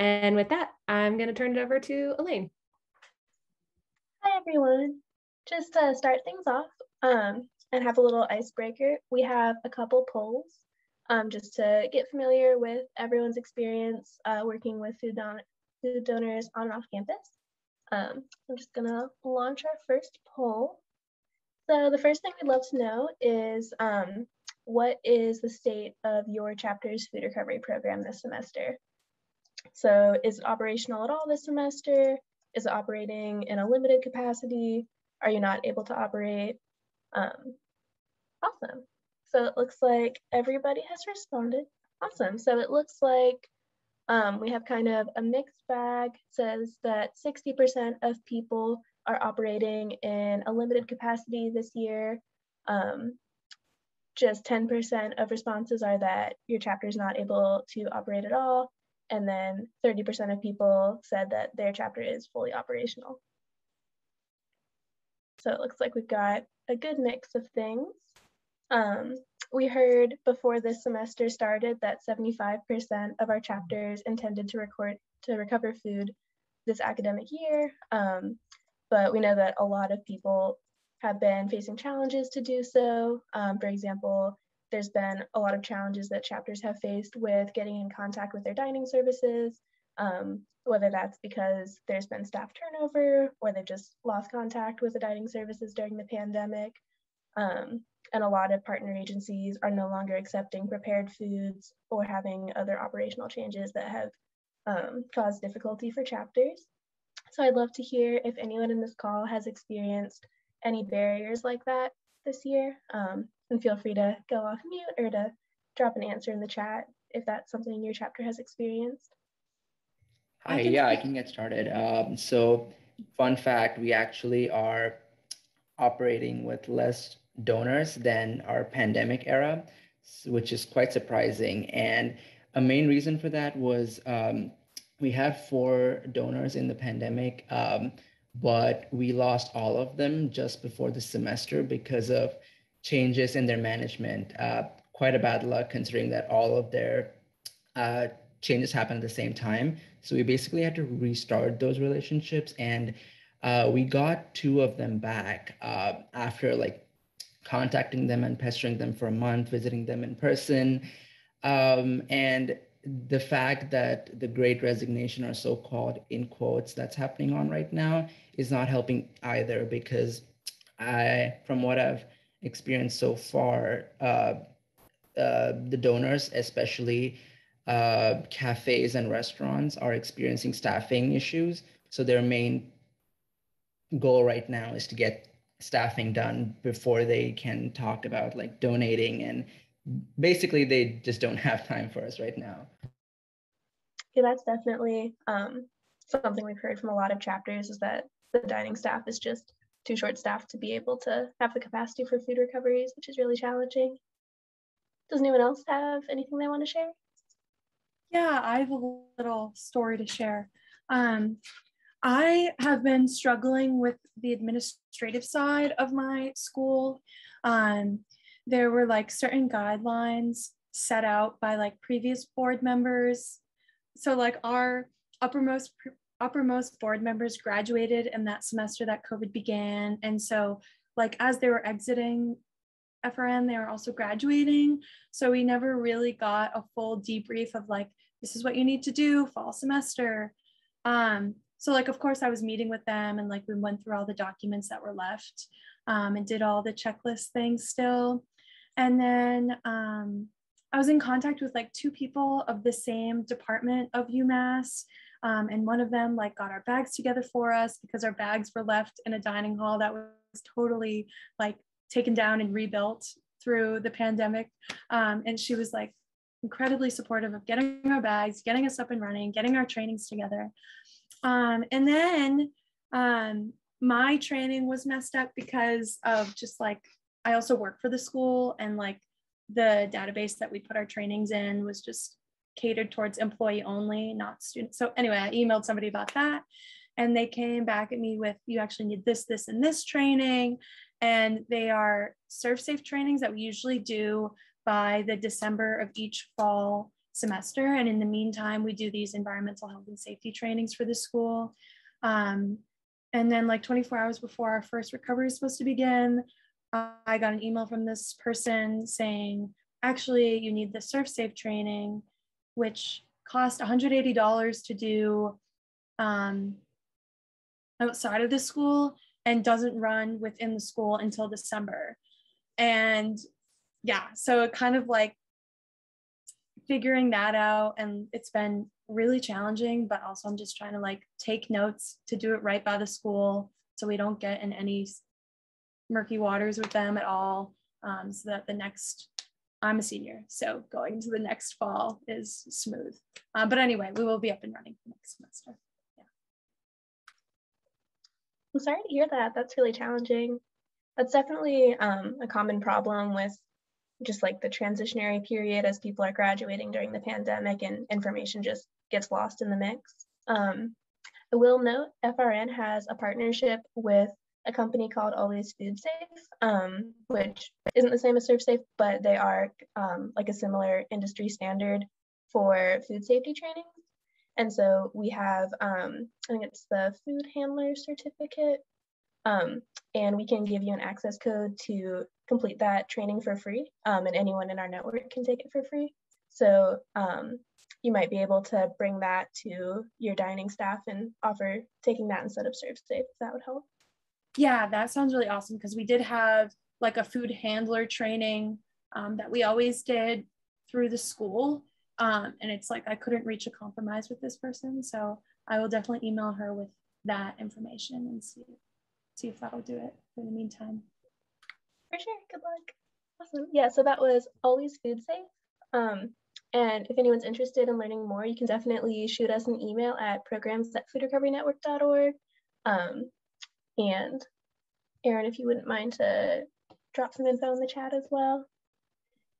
And with that, I'm going to turn it over to Elaine. Hi, everyone. Just to start things off um, and have a little icebreaker, we have a couple polls um, just to get familiar with everyone's experience uh, working with food, don food donors on and off campus. Um, I'm just gonna launch our first poll. So the first thing we'd love to know is um, what is the state of your chapter's food recovery program this semester? So is it operational at all this semester? Is it operating in a limited capacity? Are you not able to operate? Um, awesome. So it looks like everybody has responded. Awesome. So it looks like um, we have kind of a mixed bag. It says that 60% of people are operating in a limited capacity this year. Um, just 10% of responses are that your chapter is not able to operate at all. And then 30% of people said that their chapter is fully operational. So it looks like we've got a good mix of things. Um, we heard before this semester started that 75% of our chapters intended to record to recover food this academic year. Um, but we know that a lot of people have been facing challenges to do so. Um, for example, there's been a lot of challenges that chapters have faced with getting in contact with their dining services, um, whether that's because there's been staff turnover or they've just lost contact with the dining services during the pandemic. Um, and a lot of partner agencies are no longer accepting prepared foods or having other operational changes that have um, caused difficulty for chapters. So I'd love to hear if anyone in this call has experienced any barriers like that this year. Um, and feel free to go off mute or to drop an answer in the chat if that's something your chapter has experienced. Hi, I yeah, I can get started. Um, so, fun fact we actually are operating with less donors than our pandemic era, which is quite surprising. And a main reason for that was um, we had four donors in the pandemic, um, but we lost all of them just before the semester because of changes in their management. Uh, quite a bad luck considering that all of their uh, changes happened at the same time. So we basically had to restart those relationships and uh, we got two of them back uh, after like contacting them and pestering them for a month, visiting them in person. Um, and the fact that the great resignation or so-called in quotes that's happening on right now is not helping either because I, from what I've experienced so far, uh, uh, the donors, especially uh, cafes and restaurants, are experiencing staffing issues. So their main goal right now is to get staffing done before they can talk about like donating and basically they just don't have time for us right now yeah that's definitely um, something we've heard from a lot of chapters is that the dining staff is just too short staffed to be able to have the capacity for food recoveries which is really challenging does anyone else have anything they want to share yeah i have a little story to share um, I have been struggling with the administrative side of my school. Um, there were like certain guidelines set out by like previous board members. So like our uppermost uppermost board members graduated in that semester that COVID began, and so like as they were exiting FRN, they were also graduating. So we never really got a full debrief of like this is what you need to do fall semester. Um, so like of course i was meeting with them and like we went through all the documents that were left um, and did all the checklist things still and then um, i was in contact with like two people of the same department of umass um, and one of them like got our bags together for us because our bags were left in a dining hall that was totally like taken down and rebuilt through the pandemic. Um, and she was like incredibly supportive of getting our bags getting us up and running getting our trainings together. Um, and then um, my training was messed up because of just like, I also work for the school and like the database that we put our trainings in was just catered towards employee only, not students. So anyway, I emailed somebody about that and they came back at me with, you actually need this, this, and this training. And they are ServSafe trainings that we usually do by the December of each fall semester. And in the meantime, we do these environmental health and safety trainings for the school. Um, and then like 24 hours before our first recovery is supposed to begin, I got an email from this person saying, actually, you need the ServSafe training, which cost $180 to do um, outside of the school and doesn't run within the school until December. And yeah, so it kind of like figuring that out and it's been really challenging but also i'm just trying to like take notes to do it right by the school so we don't get in any murky waters with them at all um, so that the next i'm a senior so going into the next fall is smooth. Uh, but anyway we will be up and running next semester. Yeah. I'm sorry to hear that. That's really challenging. That's definitely um, a common problem with just like the transitionary period as people are graduating during the pandemic and information just gets lost in the mix. Um, I will note FRN has a partnership with a company called Always Food Safe, um, which isn't the same as ServSafe, but they are um, like a similar industry standard for food safety training. And so we have, um, I think it's the food handler certificate, um, and we can give you an access code to complete that training for free, um, and anyone in our network can take it for free. So um, you might be able to bring that to your dining staff and offer taking that instead of ServSafe, if that would help. Yeah, that sounds really awesome because we did have like a food handler training um, that we always did through the school. Um, and it's like I couldn't reach a compromise with this person. So I will definitely email her with that information and see see if that'll do it for the meantime. For sure. Good luck. Awesome. Yeah, so that was always food safe. Um, and if anyone's interested in learning more, you can definitely shoot us an email at programs at foodrecoverynetwork.org. Um, and Aaron, if you wouldn't mind to drop some info in the chat as well.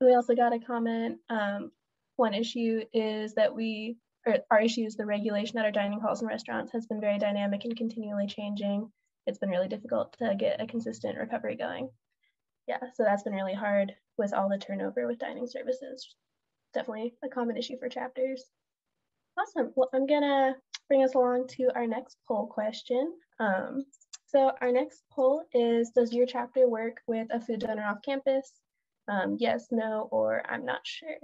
We also got a comment. Um, one issue is that we, or our issue is the regulation at our dining halls and restaurants has been very dynamic and continually changing it's been really difficult to get a consistent recovery going. Yeah, so that's been really hard with all the turnover with dining services. Definitely a common issue for chapters. Awesome. Well, I'm gonna bring us along to our next poll question. Um, so our next poll is, does your chapter work with a food donor off campus? Um, yes, no, or I'm not sure.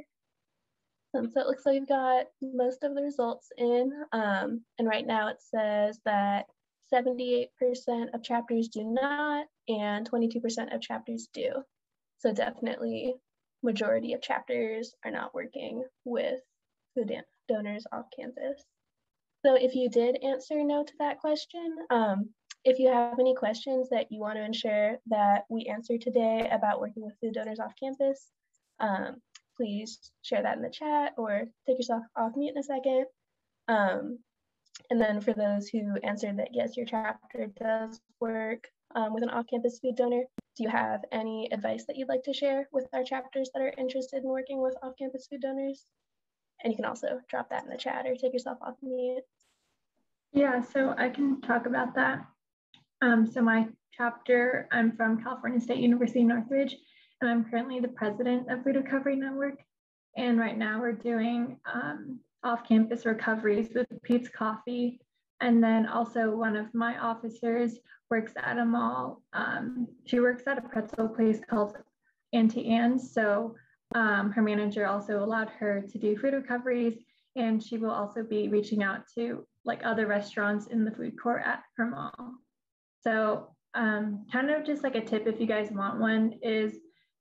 Um, so it looks like we've got most of the results in. Um, and right now it says that 78% of chapters do not, and 22% of chapters do. So definitely majority of chapters are not working with food donors off campus. So if you did answer no to that question, um, if you have any questions that you want to ensure that we answer today about working with food donors off campus, um, please share that in the chat or take yourself off mute in a second. Um, and then for those who answered that yes, your chapter does work um, with an off-campus food donor, do you have any advice that you'd like to share with our chapters that are interested in working with off-campus food donors? And you can also drop that in the chat or take yourself off mute. Yeah, so I can talk about that. Um, so my chapter, I'm from California State University Northridge, and I'm currently the president of Food Recovery Network. And right now we're doing um, off-campus recoveries with Peet's Coffee. And then also one of my officers works at a mall. Um, she works at a pretzel place called Auntie Anne's. So um, her manager also allowed her to do food recoveries and she will also be reaching out to like other restaurants in the food court at her mall. So um, kind of just like a tip if you guys want one is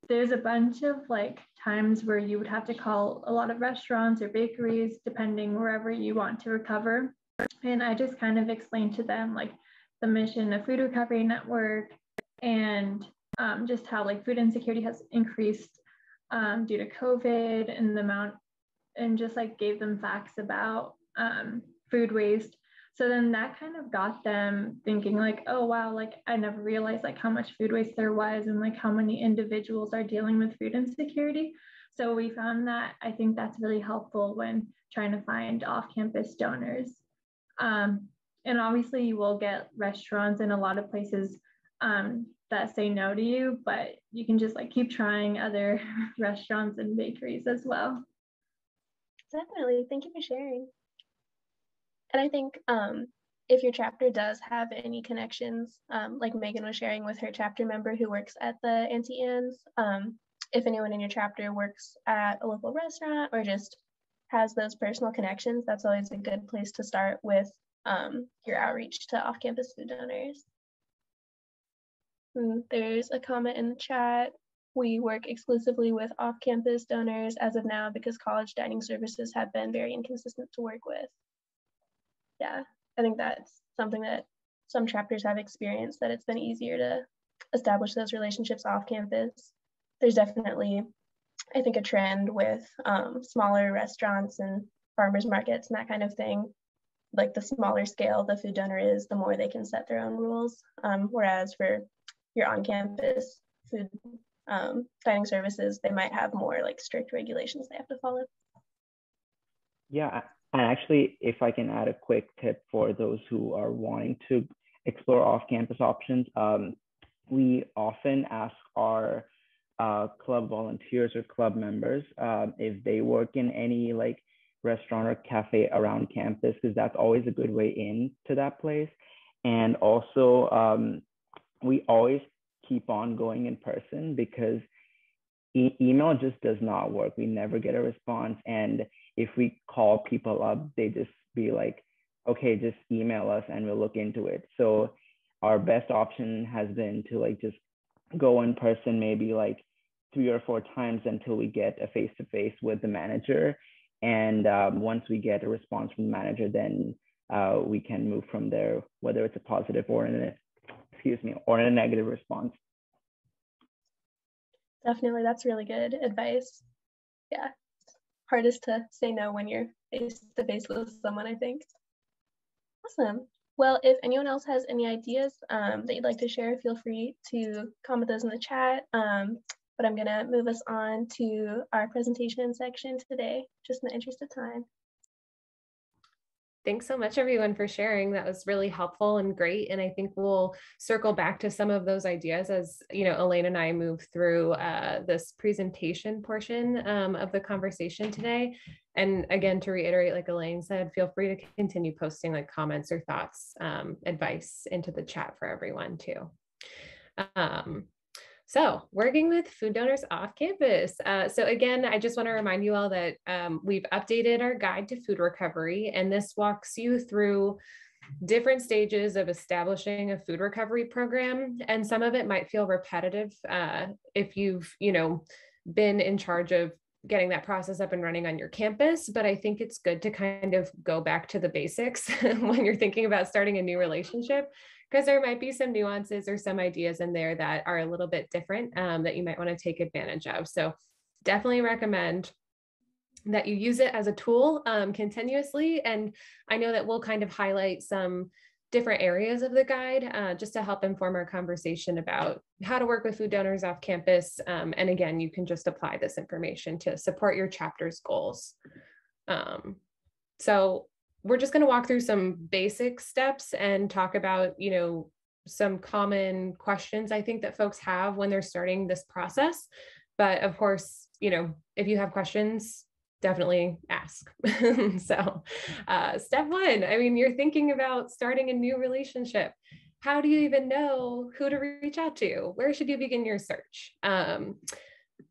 there's a bunch of like times where you would have to call a lot of restaurants or bakeries, depending wherever you want to recover. And I just kind of explained to them like the mission of Food Recovery Network and um, just how like food insecurity has increased um, due to COVID and the amount, and just like gave them facts about um, food waste so then that kind of got them thinking like oh wow like i never realized like how much food waste there was and like how many individuals are dealing with food insecurity so we found that i think that's really helpful when trying to find off-campus donors um, and obviously you will get restaurants in a lot of places um, that say no to you but you can just like keep trying other restaurants and bakeries as well Definitely. Thank you for sharing. And I think um, if your chapter does have any connections, um, like Megan was sharing with her chapter member who works at the Auntie Anne's, um, if anyone in your chapter works at a local restaurant or just has those personal connections, that's always a good place to start with um, your outreach to off campus food donors. And there's a comment in the chat. We work exclusively with off campus donors as of now because college dining services have been very inconsistent to work with. Yeah, I think that's something that some chapters have experienced that it's been easier to establish those relationships off campus. There's definitely, I think, a trend with um, smaller restaurants and farmers markets and that kind of thing. Like the smaller scale the food donor is, the more they can set their own rules. Um, whereas for your on campus food um, dining services, they might have more like strict regulations they have to follow. Yeah, and actually, if I can add a quick tip for those who are wanting to explore off-campus options, um, we often ask our uh, club volunteers or club members um, if they work in any like restaurant or cafe around campus, because that's always a good way in to that place. And also, um, we always keep on going in person because e- email just does not work. We never get a response. And if we call people up, they just be like, okay, just email us and we'll look into it. So our best option has been to like just go in person maybe like three or four times until we get a face to face with the manager. And um, once we get a response from the manager, then uh, we can move from there, whether it's a positive or an excuse me, or a negative response. Definitely, that's really good advice. Yeah, hardest to say no when you're face to face with someone, I think. Awesome. Well, if anyone else has any ideas um, that you'd like to share, feel free to comment those in the chat. Um, but I'm going to move us on to our presentation section today, just in the interest of time. Thanks so much, everyone, for sharing. That was really helpful and great. And I think we'll circle back to some of those ideas as you know, Elaine and I move through uh, this presentation portion um, of the conversation today. And again, to reiterate, like Elaine said, feel free to continue posting like comments or thoughts, um, advice into the chat for everyone too. Um, so, working with food donors off campus. Uh, so, again, I just want to remind you all that um, we've updated our guide to food recovery, and this walks you through different stages of establishing a food recovery program. And some of it might feel repetitive uh, if you've, you know, been in charge of getting that process up and running on your campus. But I think it's good to kind of go back to the basics when you're thinking about starting a new relationship because there might be some nuances or some ideas in there that are a little bit different um, that you might want to take advantage of. So definitely recommend that you use it as a tool um, continuously. And I know that we'll kind of highlight some different areas of the guide uh, just to help inform our conversation about how to work with food donors off campus. Um, and again, you can just apply this information to support your chapter's goals. Um, so we're just going to walk through some basic steps and talk about, you know, some common questions I think that folks have when they're starting this process. But of course, you know, if you have questions, definitely ask. so, uh, step one I mean, you're thinking about starting a new relationship. How do you even know who to reach out to? Where should you begin your search? Um,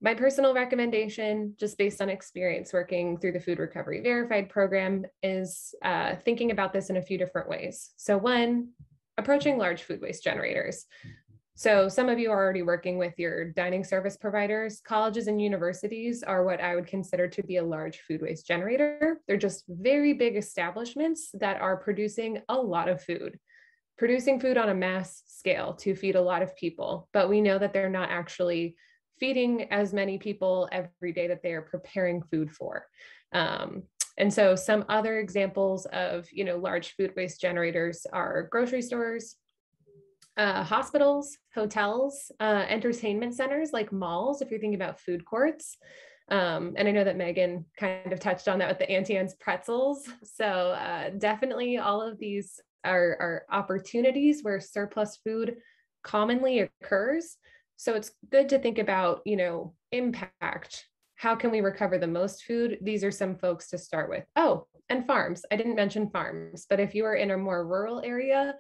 my personal recommendation, just based on experience working through the Food Recovery Verified program, is uh, thinking about this in a few different ways. So, one, approaching large food waste generators. So, some of you are already working with your dining service providers. Colleges and universities are what I would consider to be a large food waste generator. They're just very big establishments that are producing a lot of food producing food on a mass scale to feed a lot of people, but we know that they're not actually feeding as many people every day that they are preparing food for. Um, and so some other examples of, you know, large food waste generators are grocery stores, uh, hospitals, hotels, uh, entertainment centers like malls, if you're thinking about food courts. Um, and I know that Megan kind of touched on that with the Auntie Anne's pretzels. So uh, definitely all of these are, are opportunities where surplus food commonly occurs so it's good to think about, you know, impact how can we recover the most food? These are some folks to start with. Oh, and farms. I didn't mention farms, but if you are in a more rural area,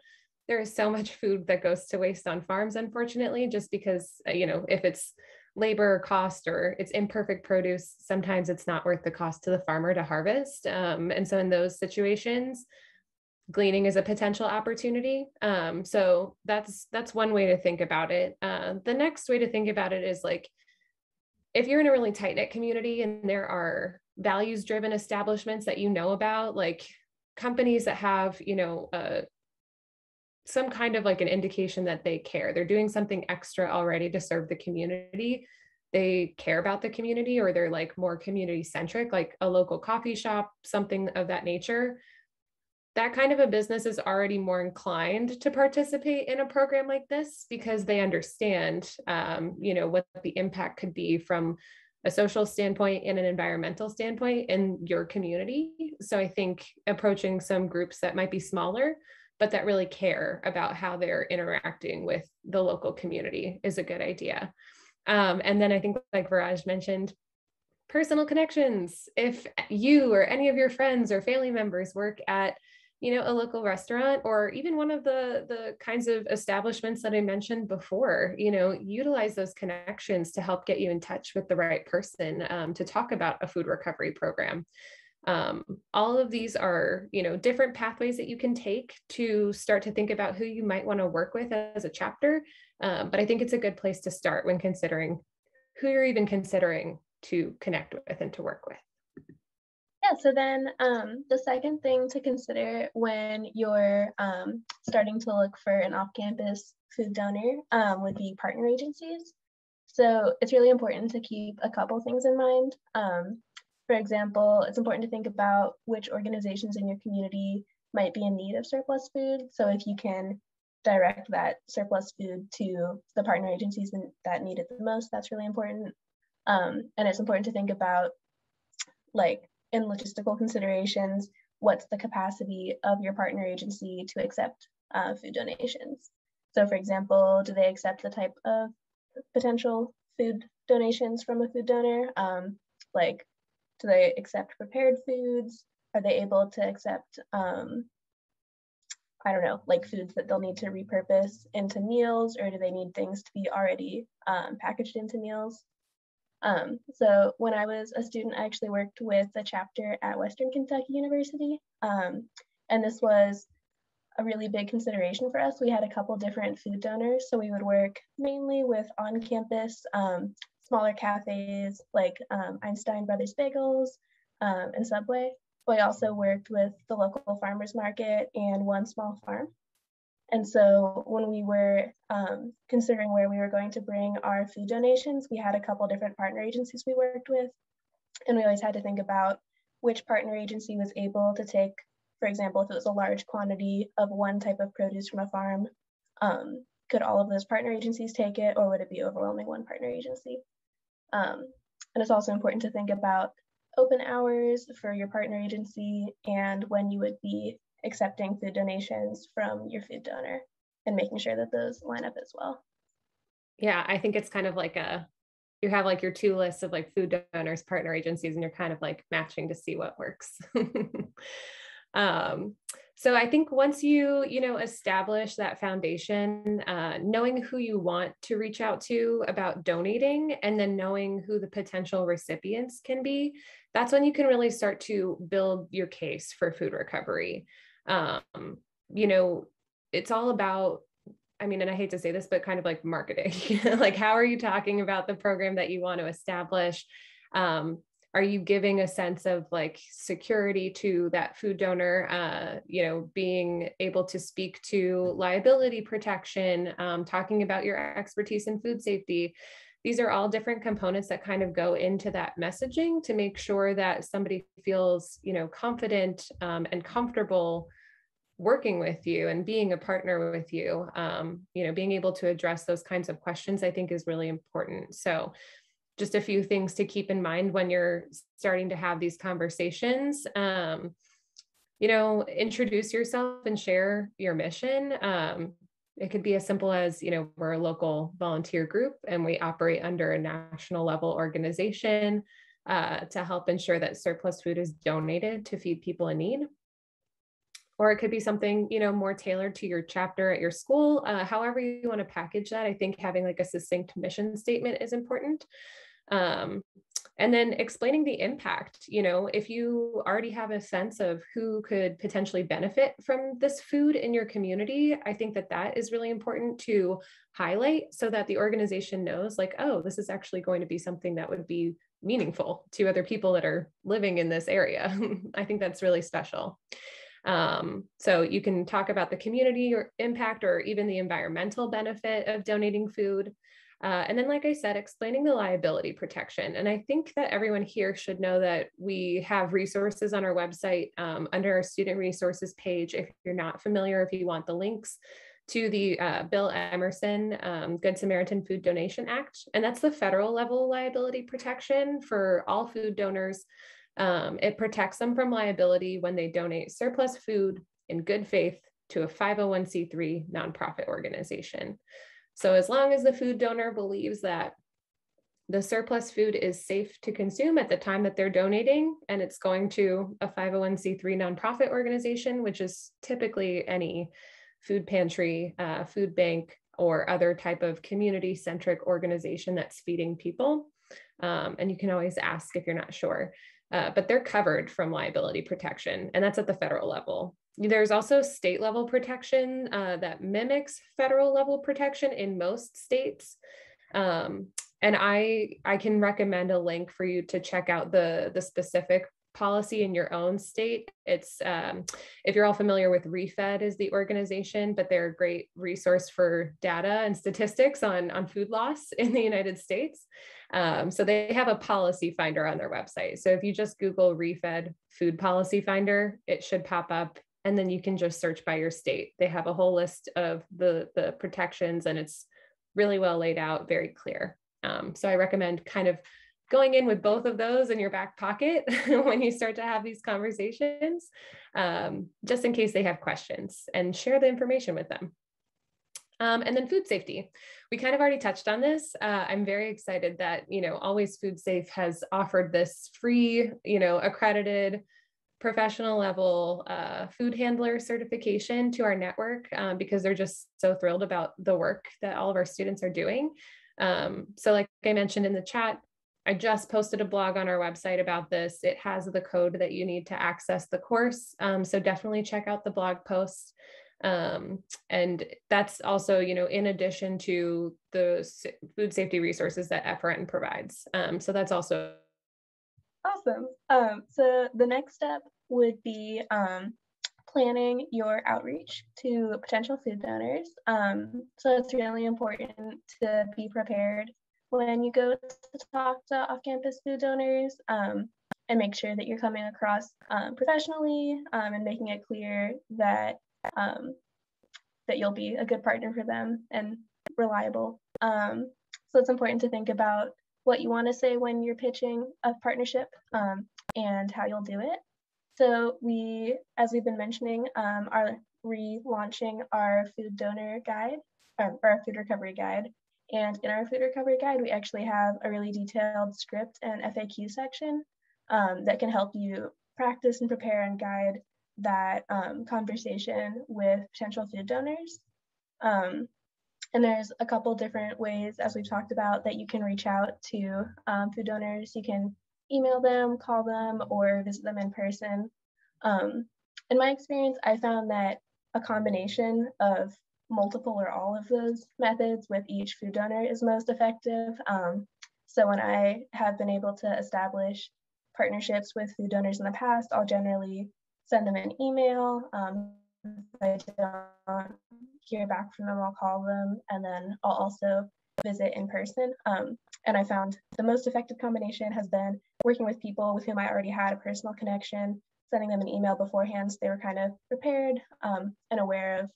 there is so much food that goes to waste on farms, unfortunately, just because, uh, you know, if it's labor cost or it's imperfect produce, sometimes it's not worth the cost to the farmer to harvest. Um, and so in those situations, gleaning is a potential opportunity. Um, so that's that's one way to think about it. Uh, the next way to think about it is like if you're in a really tight knit community and there are values driven establishments that you know about, like companies that have you know uh, some kind of like an indication that they care. They're doing something extra already to serve the community. They care about the community or they're like more community centric, like a local coffee shop, something of that nature that kind of a business is already more inclined to participate in a program like this because they understand um, you know what the impact could be from a social standpoint and an environmental standpoint in your community. So i think approaching some groups that might be smaller but that really care about how they're interacting with the local community is a good idea. Um, and then i think like viraj mentioned personal connections. If you or any of your friends or family members work at you know a local restaurant or even one of the the kinds of establishments that i mentioned before you know utilize those connections to help get you in touch with the right person um, to talk about a food recovery program. Um, all of these are you know different pathways that you can take to start to think about who you might want to work with as a chapter um, but i think it's a good place to start when considering who you're even considering to connect with and to work with yeah, so then um, the second thing to consider when you're um, starting to look for an off campus food donor um, would be partner agencies. So it's really important to keep a couple things in mind. Um, for example, it's important to think about which organizations in your community might be in need of surplus food. So if you can direct that surplus food to the partner agencies that need it the most, that's really important. Um, and it's important to think about like in logistical considerations, what's the capacity of your partner agency to accept uh, food donations? So, for example, do they accept the type of potential food donations from a food donor? Um, like, do they accept prepared foods? Are they able to accept, um, I don't know, like foods that they'll need to repurpose into meals, or do they need things to be already um, packaged into meals? Um, so when I was a student, I actually worked with a chapter at Western Kentucky University. Um, and this was a really big consideration for us. We had a couple different food donors. So we would work mainly with on-campus um, smaller cafes like um, Einstein Brothers Bagels um, and Subway. We also worked with the local farmers market and one small farm. And so when we were um, considering where we were going to bring our food donations, we had a couple different partner agencies we worked with. And we always had to think about which partner agency was able to take, for example, if it was a large quantity of one type of produce from a farm, um, could all of those partner agencies take it or would it be overwhelming one partner agency? Um, and it's also important to think about open hours for your partner agency and when you would be accepting food donations from your food donor and making sure that those line up as well. Yeah, I think it's kind of like a you have like your two lists of like food donors, partner agencies, and you're kind of like matching to see what works. um, so I think once you you know establish that foundation, uh, knowing who you want to reach out to about donating, and then knowing who the potential recipients can be, that's when you can really start to build your case for food recovery um, you know, it's all about I mean, and I hate to say this, but kind of like marketing. like, how are you talking about the program that you want to establish? Um, are you giving a sense of like security to that food donor? Uh, you know, being able to speak to liability protection, um, talking about your expertise in food safety. These are all different components that kind of go into that messaging to make sure that somebody feels, you know, confident um, and comfortable working with you and being a partner with you. Um, you know being able to address those kinds of questions i think is really important. So just a few things to keep in mind when you're starting to have these conversations. Um, you know introduce yourself and share your mission. Um, it could be as simple as you know we're a local volunteer group and we operate under a national level organization uh, to help ensure that surplus food is donated to feed people in need. Or it could be something you know more tailored to your chapter at your school uh, however you want to package that i think having like a succinct mission statement is important. Um, and then explaining the impact you know if you already have a sense of who could potentially benefit from this food in your community i think that that is really important to highlight so that the organization knows like oh this is actually going to be something that would be meaningful to other people that are living in this area i think that's really special um, so you can talk about the community or impact or even the environmental benefit of donating food. Uh, and then, like I said, explaining the liability protection. And I think that everyone here should know that we have resources on our website um, under our student resources page. If you're not familiar, if you want the links to the uh, Bill Emerson um, Good Samaritan Food Donation Act. And that's the federal level liability protection for all food donors um, it protects them from liability when they donate surplus food in good faith to a 501c3 nonprofit organization. So, as long as the food donor believes that the surplus food is safe to consume at the time that they're donating, and it's going to a 501c3 nonprofit organization, which is typically any food pantry, uh, food bank, or other type of community centric organization that's feeding people. Um, and you can always ask if you're not sure uh, but they're covered from liability protection, and that's at the federal level. There's also state level protection uh, that mimics federal level protection in most states. Um, and I, I can recommend a link for you to check out the, the specific policy in your own state. It's um, if you're all familiar with ReFED is the organization, but they're a great resource for data and statistics on, on food loss in the United States. Um, so they have a policy finder on their website. So if you just Google ReFED food policy finder, it should pop up and then you can just search by your state. They have a whole list of the, the protections and it's really well laid out, very clear. Um, so I recommend kind of going in with both of those in your back pocket when you start to have these conversations, um, just in case they have questions and share the information with them. Um, and then food safety. We kind of already touched on this. Uh, I'm very excited that, you know, Always Food Safe has offered this free, you know, accredited professional level uh, food handler certification to our network um, because they're just so thrilled about the work that all of our students are doing. Um, so like I mentioned in the chat, I just posted a blog on our website about this. It has the code that you need to access the course. Um, so definitely check out the blog post. Um, and that's also, you know, in addition to the food safety resources that FRN provides. Um, so that's also awesome. Um, so the next step would be um, planning your outreach to potential food donors. Um, so it's really important to be prepared when you go to talk to off-campus food donors um, and make sure that you're coming across um, professionally um, and making it clear that that you'll be a good partner for them and reliable. So it's important to think about what you want to say when you're pitching a partnership um, and how you'll do it. So we, as we've been mentioning, are relaunching our food donor guide or our food recovery guide and in our food recovery guide, we actually have a really detailed script and FAQ section um, that can help you practice and prepare and guide that um, conversation with potential food donors. Um, and there's a couple different ways, as we've talked about, that you can reach out to um, food donors. You can email them, call them, or visit them in person. Um, in my experience, I found that a combination of multiple or all of those methods with each food donor is most effective. Um, so when I have been able to establish partnerships with food donors in the past, I'll generally send them an email. Um, I don't hear back from them, I'll call them, and then I'll also visit in person. Um, and I found the most effective combination has been working with people with whom I already had a personal connection, sending them an email beforehand so they were kind of prepared um, and aware of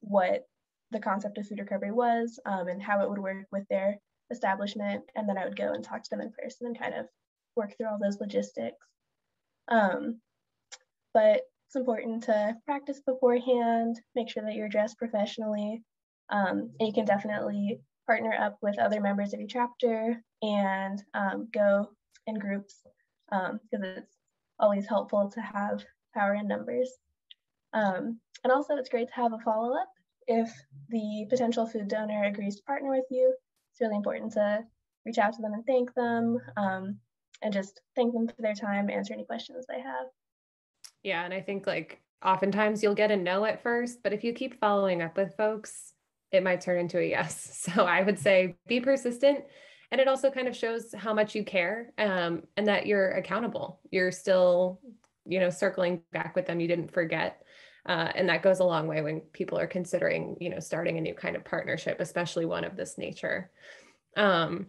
what the concept of food recovery was um, and how it would work with their establishment. And then I would go and talk to them in person and kind of work through all those logistics. Um, but it's important to practice beforehand, make sure that you're dressed professionally. Um, and you can definitely partner up with other members of your chapter and um, go in groups because um, it's always helpful to have power in numbers. Um, and also it's great to have a follow-up if the potential food donor agrees to partner with you. It's really important to reach out to them and thank them um, and just thank them for their time, answer any questions they have. Yeah, and I think like oftentimes you'll get a no at first, but if you keep following up with folks, it might turn into a yes. So I would say be persistent. And it also kind of shows how much you care um, and that you're accountable. You're still, you know, circling back with them. You didn't forget. Uh, and that goes a long way when people are considering, you know, starting a new kind of partnership, especially one of this nature. Um,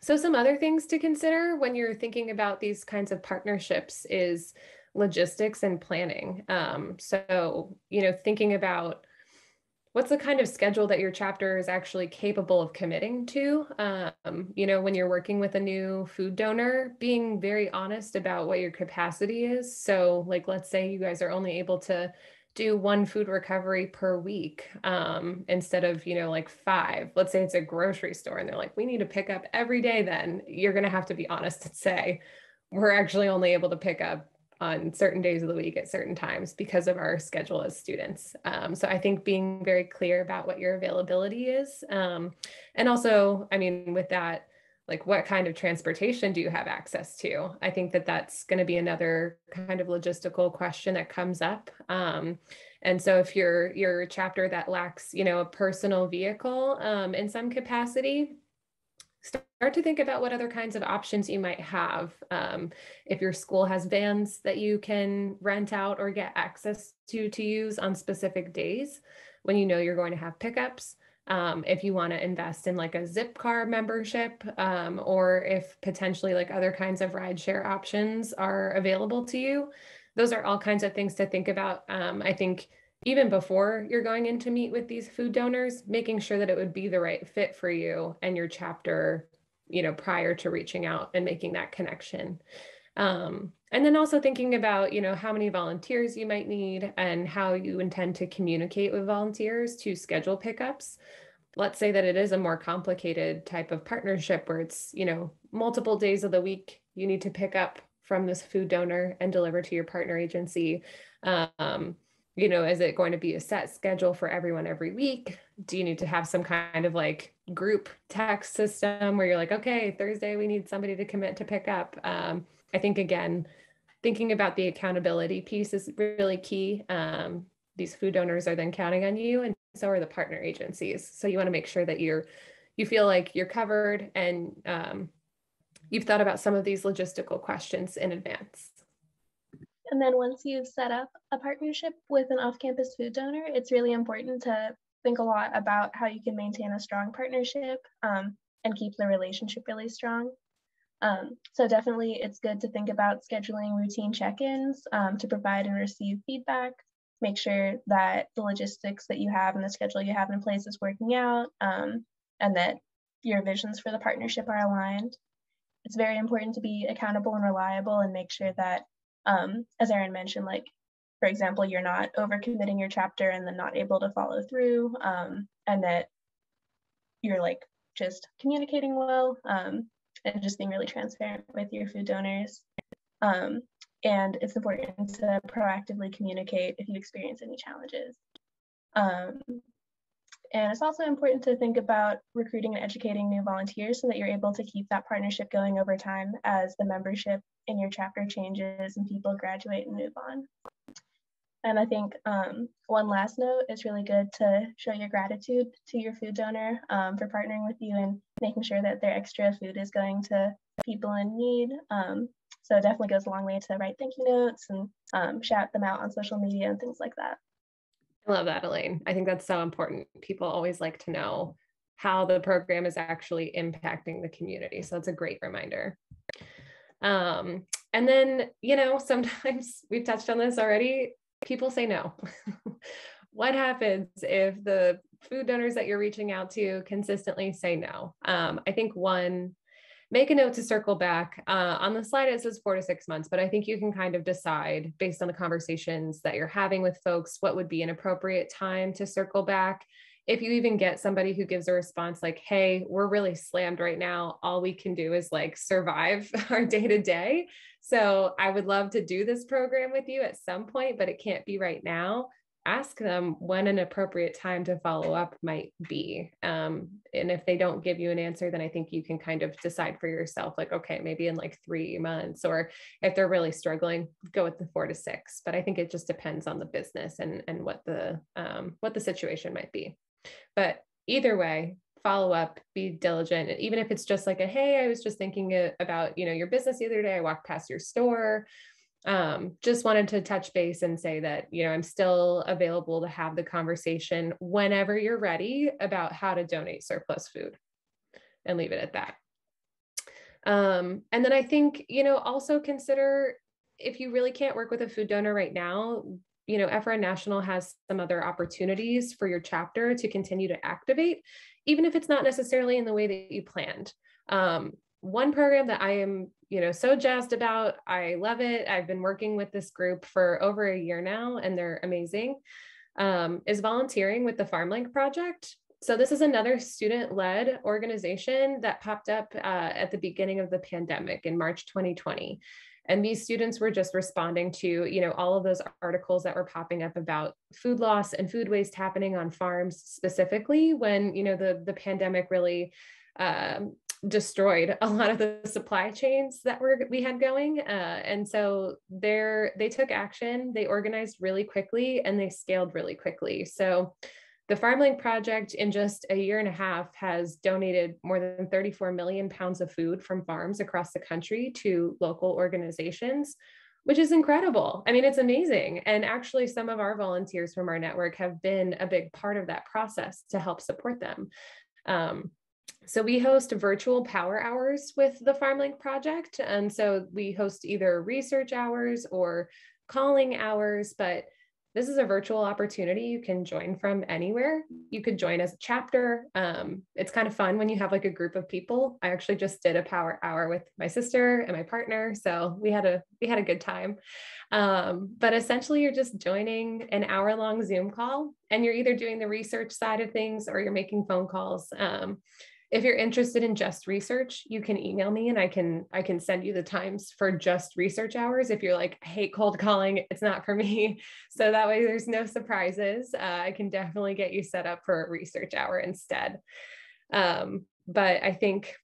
so some other things to consider when you're thinking about these kinds of partnerships is logistics and planning. Um, so, you know, thinking about what's the kind of schedule that your chapter is actually capable of committing to um, you know when you're working with a new food donor being very honest about what your capacity is. So like let's say you guys are only able to do one food recovery per week um, instead of you know like five. Let's say it's a grocery store and they're like we need to pick up every day then. You're going to have to be honest and say we're actually only able to pick up on certain days of the week at certain times because of our schedule as students. Um, so I think being very clear about what your availability is. Um, and also, I mean, with that, like what kind of transportation do you have access to? I think that that's going to be another kind of logistical question that comes up. Um, and so if you're you're chapter that lacks, you know, a personal vehicle um, in some capacity, start to think about what other kinds of options you might have. Um, if your school has vans that you can rent out or get access to to use on specific days when you know you're going to have pickups. Um, if you want to invest in like a Zipcar membership, um, or if potentially like other kinds of rideshare options are available to you, those are all kinds of things to think about. Um, I think even before you're going in to meet with these food donors, making sure that it would be the right fit for you and your chapter, you know, prior to reaching out and making that connection. Um, and then also thinking about, you know, how many volunteers you might need and how you intend to communicate with volunteers to schedule pickups. Let's say that it is a more complicated type of partnership where it's, you know, multiple days of the week you need to pick up from this food donor and deliver to your partner agency. Um, you know, is it going to be a set schedule for everyone every week? Do you need to have some kind of like group text system where you're like, okay, Thursday we need somebody to commit to pick up? Um, I think again, thinking about the accountability piece is really key. Um, these food donors are then counting on you, and so are the partner agencies. So you want to make sure that you're you feel like you're covered and um, you've thought about some of these logistical questions in advance. And then once you've set up a partnership with an off campus food donor, it's really important to think a lot about how you can maintain a strong partnership um, and keep the relationship really strong. Um, so definitely it's good to think about scheduling routine check-ins um, to provide and receive feedback, make sure that the logistics that you have and the schedule you have in place is working out um, and that your visions for the partnership are aligned. It's very important to be accountable and reliable and make sure that um, as Erin mentioned, like for example, you're not overcommitting your chapter and then not able to follow through, um, and that you're like just communicating well um, and just being really transparent with your food donors. Um, and it's important to proactively communicate if you experience any challenges. And it's also important to think about recruiting and educating new volunteers so that you're able to keep that partnership going over time as the membership in your chapter changes and people graduate and move on. And I think um, one last note, it's really good to show your gratitude to your food donor um, for partnering with you and making sure that their extra food is going to people in need. Um, so it definitely goes a long way to write thank you notes and um, shout them out on social media and things like that. I love that, Elaine. I think that's so important. People always like to know how the program is actually impacting the community. So it's a great reminder. Um, and then, you know, sometimes we've touched on this already, people say no. what happens if the food donors that you're reaching out to consistently say no? Um, I think one, make a note to circle back. Uh, on the slide, it says four to six months, but I think you can kind of decide based on the conversations that you're having with folks what would be an appropriate time to circle back. if you even get somebody who gives a response like, hey, we're really slammed right now, all we can do is like survive our day to day. So I would love to do this program with you at some point, but it can't be right now ask them when an appropriate time to follow up might be. Um, and if they don't give you an answer, then I think you can kind of decide for yourself, like, okay, maybe in like three months, or if they're really struggling, go with the four to six. But I think it just depends on the business and and what the um, what the situation might be. But either way, follow up, be diligent. And even if it's just like a, hey, I was just thinking about, you know, your business the other day, I walked past your store um, just wanted to touch base and say that you know i'm still available to have the conversation whenever you're ready about how to donate surplus food and leave it at that. Um, and then i think you know also consider if you really can't work with a food donor right now you know FRN National has some other opportunities for your chapter to continue to activate even if it's not necessarily in the way that you planned. Um, one program that I am, you know, so jazzed about. I love it. I've been working with this group for over a year now, and they're amazing. Um, is volunteering with the FarmLink project. So this is another student-led organization that popped up uh, at the beginning of the pandemic in March 2020. And these students were just responding to, you know, all of those articles that were popping up about food loss and food waste happening on farms specifically when, you know, the the pandemic really um, destroyed a lot of the supply chains that were we had going uh, and so they they took action they organized really quickly and they scaled really quickly. So the farmlink project in just a year and a half has donated more than 34 million pounds of food from farms across the country to local organizations which is incredible. I mean it's amazing. And actually some of our volunteers from our network have been a big part of that process to help support them. Um, so we host virtual power hours with the FarmLink project. And so we host either research hours or calling hours, but this is a virtual opportunity you can join from anywhere. You could join as a chapter. Um, it's kind of fun when you have like a group of people. I actually just did a power hour with my sister and my partner, so we had a we had a good time. Um, but essentially, you're just joining an hour long Zoom call, and you're either doing the research side of things or you're making phone calls. Um, if you're interested in just research you can email me and i can i can send you the times for just research hours if you're like I hate cold calling it's not for me so that way there's no surprises uh, i can definitely get you set up for a research hour instead um, but i think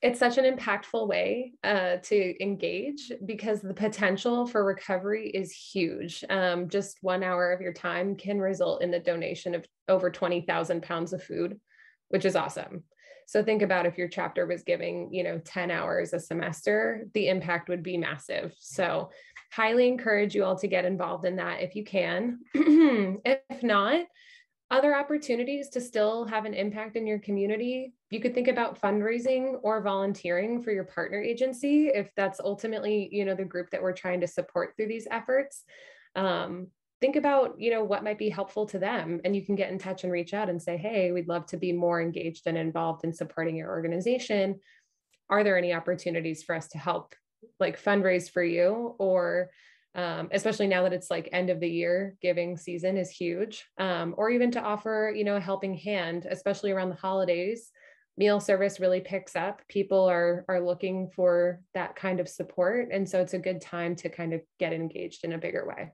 it's such an impactful way uh, to engage because the potential for recovery is huge. Um, just one hour of your time can result in the donation of over 20,000 pounds of food, which is awesome. So think about if your chapter was giving, you know, 10 hours a semester, the impact would be massive. So highly encourage you all to get involved in that if you can. if not, other opportunities to still have an impact in your community. You could think about fundraising or volunteering for your partner agency if that's ultimately, you know, the group that we're trying to support through these efforts. Um, think about you know what might be helpful to them and you can get in touch and reach out and say hey we'd love to be more engaged and involved in supporting your organization. Are there any opportunities for us to help like fundraise for you? Or um, especially now that it's like end of the year giving season is huge um, or even to offer you know a helping hand especially around the holidays meal service really picks up. People are are looking for that kind of support and so it's a good time to kind of get engaged in a bigger way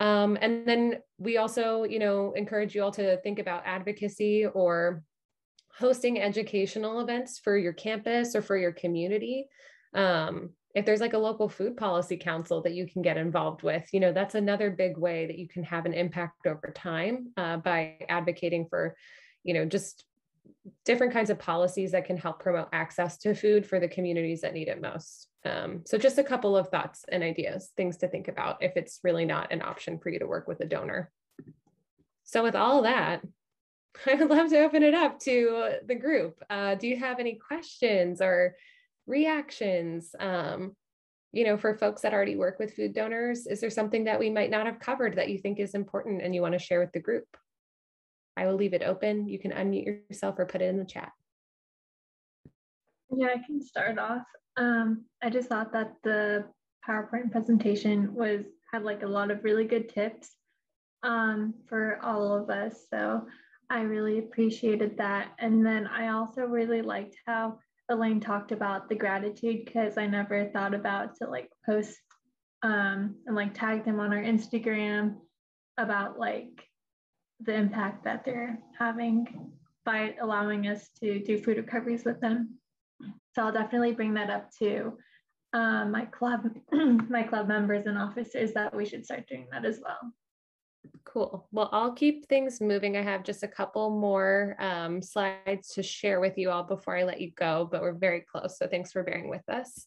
um, and then we also, you know, encourage you all to think about advocacy or hosting educational events for your campus or for your community. Um, if there's like a local food policy council that you can get involved with, you know, that's another big way that you can have an impact over time uh, by advocating for, you know, just different kinds of policies that can help promote access to food for the communities that need it most. Um, so just a couple of thoughts and ideas, things to think about if it's really not an option for you to work with a donor. So with all that, I would love to open it up to the group. Uh, do you have any questions or reactions? Um, you know, for folks that already work with food donors, is there something that we might not have covered that you think is important and you want to share with the group? I will leave it open. You can unmute yourself or put it in the chat. Yeah, I can start off. Um, I just thought that the PowerPoint presentation was had like a lot of really good tips um, for all of us. So I really appreciated that. And then I also really liked how Elaine talked about the gratitude because I never thought about to like post um, and like tag them on our Instagram about like the impact that they're having by allowing us to do food recoveries with them. So I'll definitely bring that up to um, my club, my club members and officers that we should start doing that as well. Cool. Well, I'll keep things moving. I have just a couple more um, slides to share with you all before I let you go, but we're very close. So thanks for bearing with us.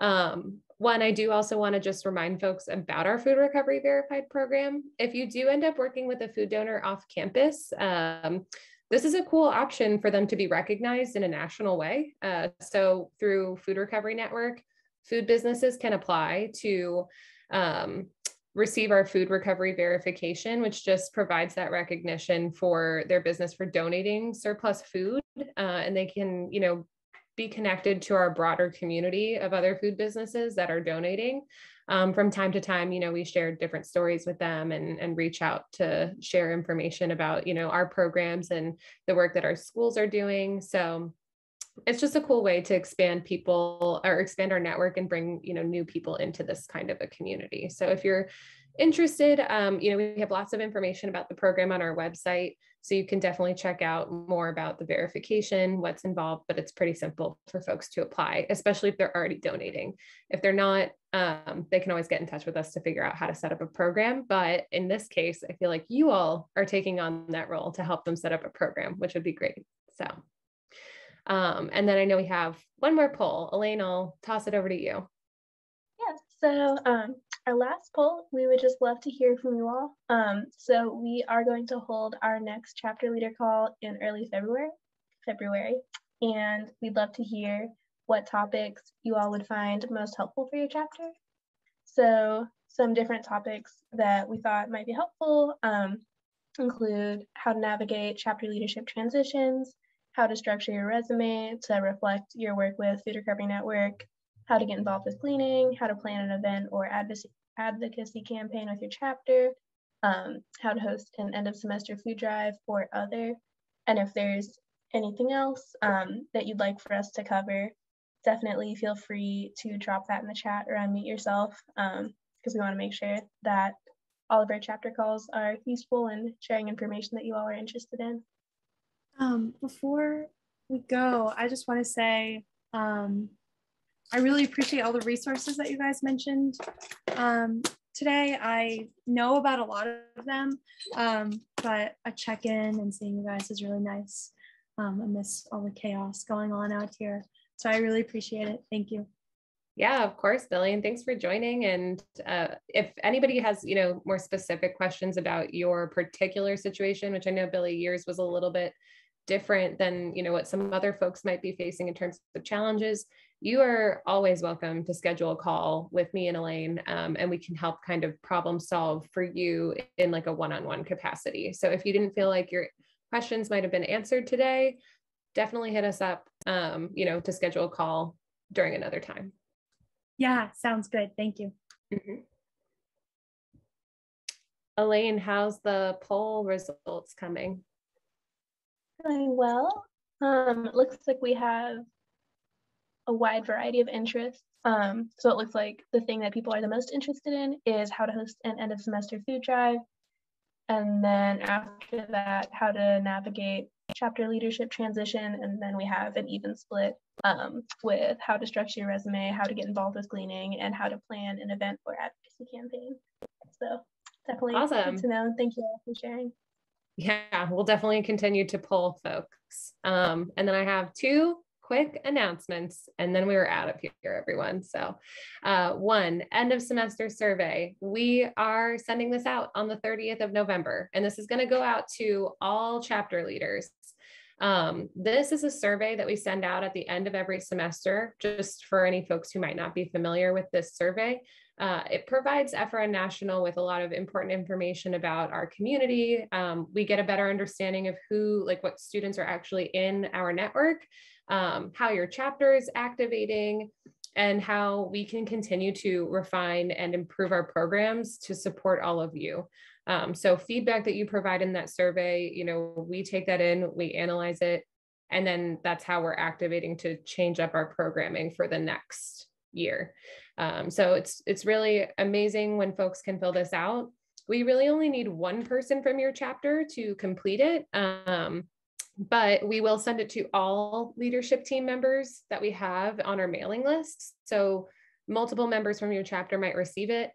Um, one, I do also want to just remind folks about our food recovery verified program. If you do end up working with a food donor off campus, um, this is a cool option for them to be recognized in a national way. Uh, so through Food Recovery Network, food businesses can apply to um, receive our food recovery verification, which just provides that recognition for their business for donating surplus food. Uh, and they can, you know, be connected to our broader community of other food businesses that are donating. Um, from time to time, you know, we share different stories with them and, and reach out to share information about, you know, our programs and the work that our schools are doing. So it's just a cool way to expand people or expand our network and bring you know new people into this kind of a community so if you're interested um, you know we have lots of information about the program on our website so you can definitely check out more about the verification what's involved but it's pretty simple for folks to apply especially if they're already donating if they're not um, they can always get in touch with us to figure out how to set up a program but in this case i feel like you all are taking on that role to help them set up a program which would be great so um, and then I know we have one more poll. Elaine, I'll toss it over to you. Yes. So um, our last poll, we would just love to hear from you all. Um, so we are going to hold our next chapter leader call in early February, February, and we'd love to hear what topics you all would find most helpful for your chapter. So some different topics that we thought might be helpful um, include how to navigate chapter leadership transitions, how to structure your resume to reflect your work with Food Recovery Network, how to get involved with gleaning, how to plan an event or advocacy, advocacy campaign with your chapter, um, how to host an end of semester food drive or other. And if there's anything else um, that you'd like for us to cover, definitely feel free to drop that in the chat or unmute yourself because um, we want to make sure that all of our chapter calls are useful and sharing information that you all are interested in. Um, before we go, I just want to say um, I really appreciate all the resources that you guys mentioned um, today. I know about a lot of them, um, but a check in and seeing you guys is really nice. Um, I miss all the chaos going on out here. So I really appreciate it. Thank you. Yeah, of course, Billy, and thanks for joining. And uh, if anybody has, you know, more specific questions about your particular situation, which I know Billy yours was a little bit different than you know what some other folks might be facing in terms of challenges you are always welcome to schedule a call with me and elaine um, and we can help kind of problem solve for you in like a one-on-one capacity. So if you didn't feel like your questions might have been answered today definitely hit us up um, you know to schedule a call during another time. Yeah sounds good. Thank you. Mm-hmm. elaine how's the poll results coming Doing well. Um, it looks like we have a wide variety of interests. Um, so it looks like the thing that people are the most interested in is how to host an end of semester food drive. And then after that, how to navigate chapter leadership transition. And then we have an even split um, with how to structure your resume, how to get involved with gleaning, and how to plan an event or advocacy campaign. So definitely awesome. good to know. Thank you all for sharing yeah, we'll definitely continue to pull folks. Um, and then I have two quick announcements and then we were out of here everyone. So uh, one end of semester survey. We are sending this out on the 30th of november and this is going to go out to all chapter leaders um, this is a survey that we send out at the end of every semester just for any folks who might not be familiar with this survey uh, it provides FRN National with a lot of important information about our community. Um, we get a better understanding of who, like what students are actually in our network, um, how your chapter is activating, and how we can continue to refine and improve our programs to support all of you. Um, so feedback that you provide in that survey, you know, we take that in, we analyze it, and then that's how we're activating to change up our programming for the next year. Um, so it's it's really amazing when folks can fill this out. We really only need one person from your chapter to complete it. Um, but we will send it to all leadership team members that we have on our mailing list. So multiple members from your chapter might receive it.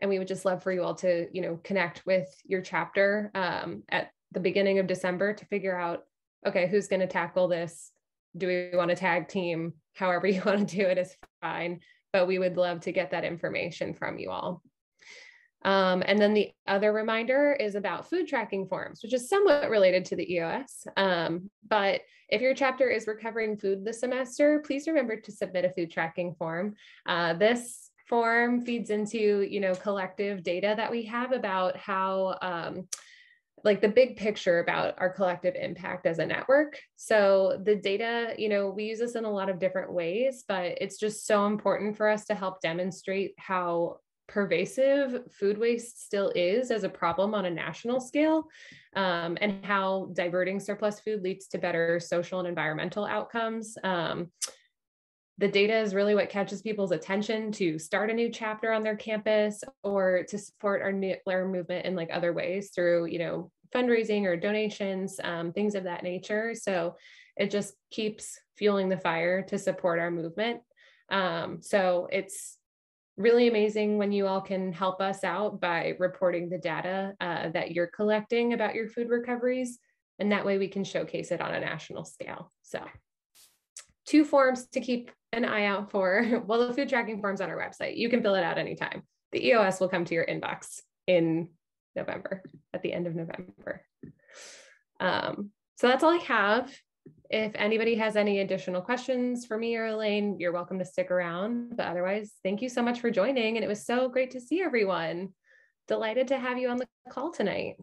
And we would just love for you all to, you know, connect with your chapter um, at the beginning of December to figure out, okay, who's going to tackle this? Do we want to tag team? However you want to do it is fine. But we would love to get that information from you all. Um, and then the other reminder is about food tracking forms, which is somewhat related to the EOS. Um, but if your chapter is recovering food this semester, please remember to submit a food tracking form. Uh, this form feeds into, you know, collective data that we have about how, um, like the big picture about our collective impact as a network. So the data, you know, we use this in a lot of different ways, but it's just so important for us to help demonstrate how pervasive food waste still is as a problem on a national scale um, and how diverting surplus food leads to better social and environmental outcomes. Um, the data is really what catches people's attention to start a new chapter on their campus or to support our new our movement in like other ways through, you know, fundraising or donations, um, things of that nature. So it just keeps fueling the fire to support our movement. Um, so it's really amazing when you all can help us out by reporting the data uh, that you're collecting about your food recoveries. And that way we can showcase it on a national scale. So two forms to keep an eye out for. Well, the food tracking forms on our website. You can fill it out anytime. The EOS will come to your inbox in November, at the end of November. Um, so that's all I have. If anybody has any additional questions for me or Elaine, you're welcome to stick around. But otherwise, thank you so much for joining. And it was so great to see everyone. Delighted to have you on the call tonight.